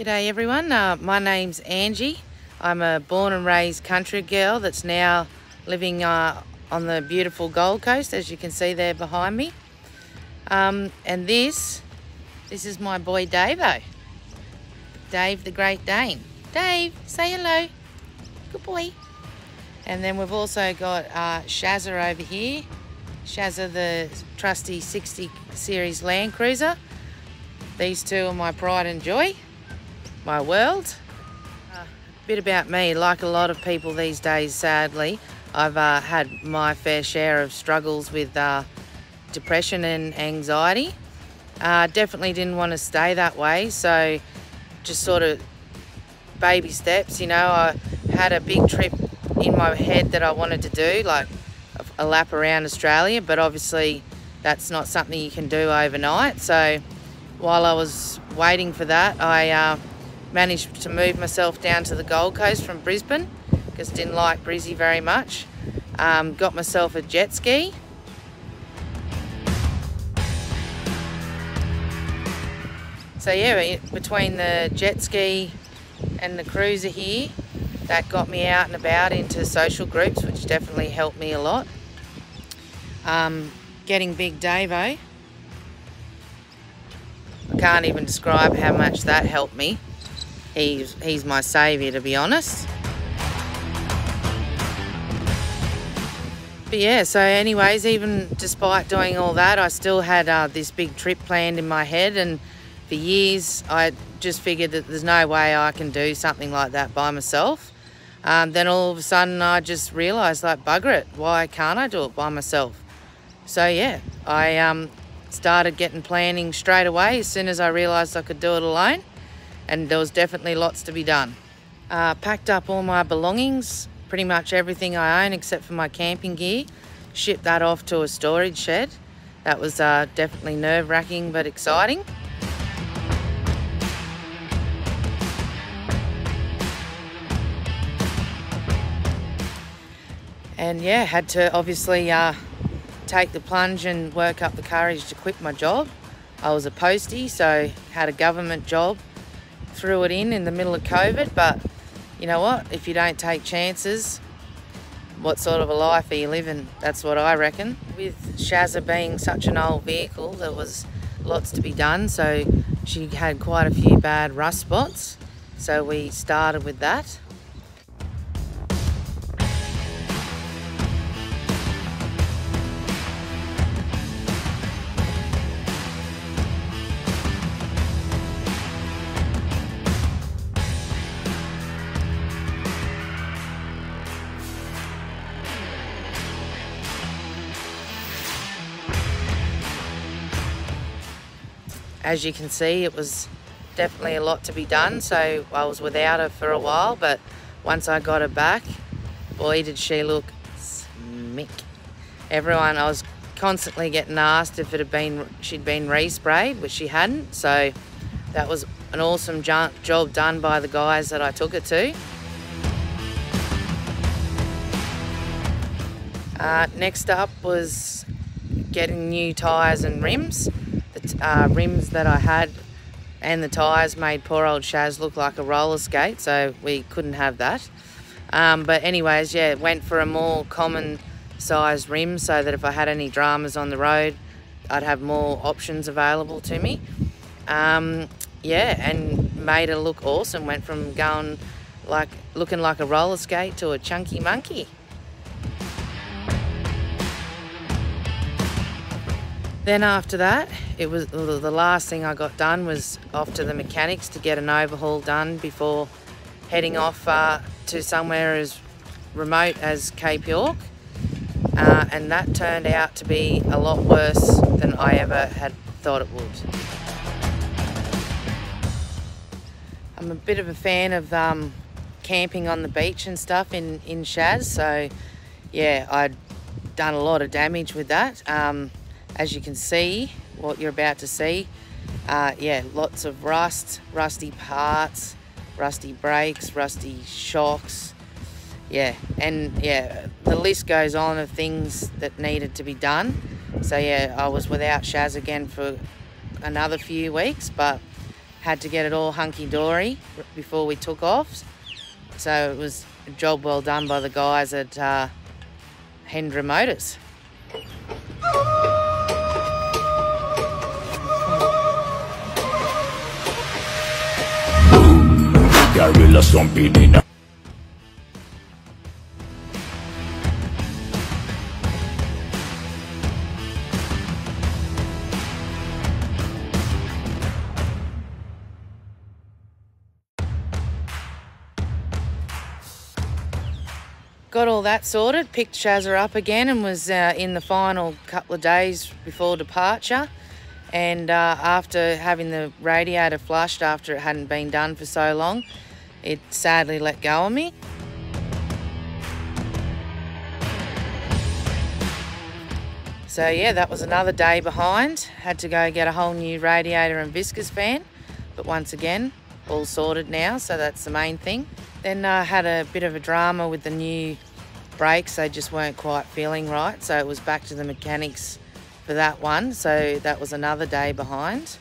G'day everyone, uh, my name's Angie. I'm a born and raised country girl that's now living uh, on the beautiful Gold Coast as you can see there behind me. Um, and this, this is my boy Davo. Dave the Great Dane. Dave, say hello. Good boy. And then we've also got uh, Shazza over here. Shazza the trusty 60 series Land Cruiser. These two are my pride and joy my world. Uh, a bit about me, like a lot of people these days, sadly, I've uh, had my fair share of struggles with uh, depression and anxiety. Uh, definitely didn't want to stay that way, so just sort of baby steps, you know. I had a big trip in my head that I wanted to do, like a lap around Australia, but obviously that's not something you can do overnight. So while I was waiting for that, I uh, managed to move myself down to the Gold Coast from Brisbane because didn't like Brizzy very much. Um, got myself a jet ski. So yeah, between the jet ski and the cruiser here, that got me out and about into social groups, which definitely helped me a lot. Um, getting Big Davo. I can't even describe how much that helped me he's, he's my saviour to be honest. But yeah, so anyways, even despite doing all that, I still had uh, this big trip planned in my head and for years I just figured that there's no way I can do something like that by myself. Um, then all of a sudden I just realised like bugger it, why can't I do it by myself? So yeah, I um, started getting planning straight away as soon as I realised I could do it alone and there was definitely lots to be done. Uh, packed up all my belongings, pretty much everything I own except for my camping gear, shipped that off to a storage shed. That was uh, definitely nerve-wracking but exciting. And yeah, had to obviously uh, take the plunge and work up the courage to quit my job. I was a postie, so had a government job threw it in in the middle of COVID, but you know what? If you don't take chances, what sort of a life are you living? That's what I reckon. With Shazza being such an old vehicle, there was lots to be done. So she had quite a few bad rust spots. So we started with that. As you can see, it was definitely a lot to be done. So I was without her for a while, but once I got her back, boy, did she look smick. Everyone, I was constantly getting asked if it had been, she'd been resprayed, which she hadn't. So that was an awesome job done by the guys that I took her to. Uh, next up was getting new tyres and rims uh, rims that I had and the tyres made poor old Shaz look like a roller skate, so we couldn't have that. Um, but anyways, yeah, went for a more common size rim so that if I had any dramas on the road, I'd have more options available to me. Um, yeah, and made it look awesome. Went from going like looking like a roller skate to a chunky monkey. Then after that, it was the last thing I got done was off to the mechanics to get an overhaul done before heading off uh, to somewhere as remote as Cape York. Uh, and that turned out to be a lot worse than I ever had thought it would. I'm a bit of a fan of um, camping on the beach and stuff in, in Shaz, so yeah, I'd done a lot of damage with that. Um, as you can see, what you're about to see, uh, yeah, lots of rust, rusty parts, rusty brakes, rusty shocks, yeah, and yeah, the list goes on of things that needed to be done. So yeah, I was without Shaz again for another few weeks, but had to get it all hunky-dory before we took off. So it was a job well done by the guys at uh, Hendra Motors. Gorilla stomping in a Got all that sorted, picked Shazza up again and was uh, in the final couple of days before departure. And uh, after having the radiator flushed after it hadn't been done for so long, it sadly let go of me. So yeah, that was another day behind. Had to go get a whole new radiator and viscous fan. But once again, all sorted now, so that's the main thing. Then I uh, had a bit of a drama with the new brakes. They just weren't quite feeling right. So it was back to the mechanics for that one. So that was another day behind.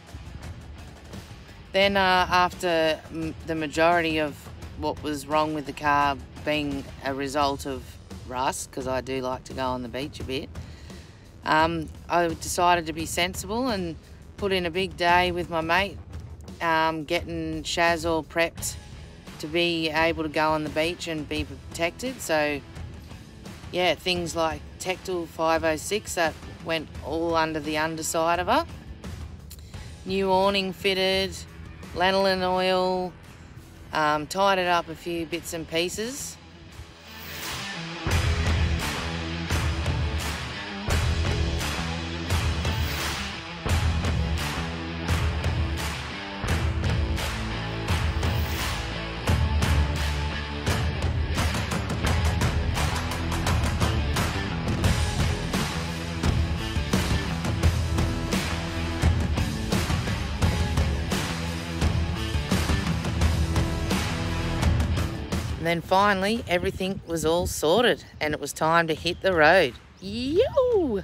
Then uh, after the majority of what was wrong with the car being a result of rust, because I do like to go on the beach a bit, um, I decided to be sensible and put in a big day with my mate, um, getting Shaz all prepped to be able to go on the beach and be protected. So, yeah, things like Tectyl 506 that went all under the underside of her. New awning fitted, lanolin oil, um, tied it up a few bits and pieces. Then finally, everything was all sorted and it was time to hit the road. Yo!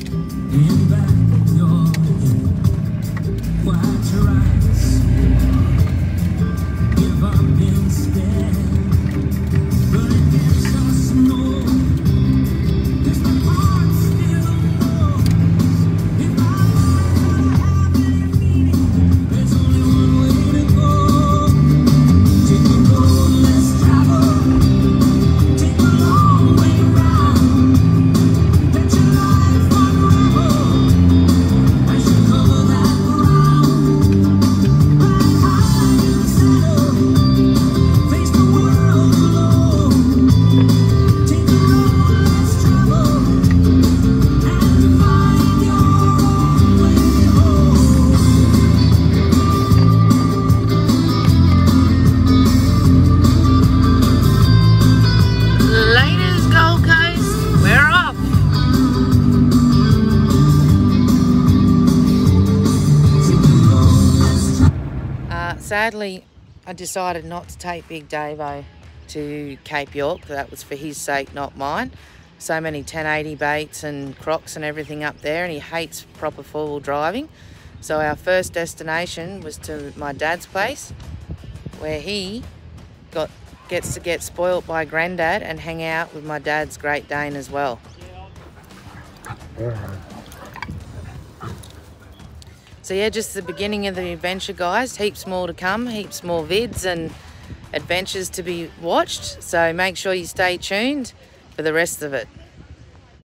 Sadly, I decided not to take Big Davo to Cape York. That was for his sake, not mine. So many 1080 baits and crocs and everything up there, and he hates proper four-wheel driving. So our first destination was to my dad's place, where he got gets to get spoilt by granddad and hang out with my dad's Great Dane as well. So yeah, just the beginning of the adventure, guys. Heaps more to come, heaps more vids and adventures to be watched. So make sure you stay tuned for the rest of it.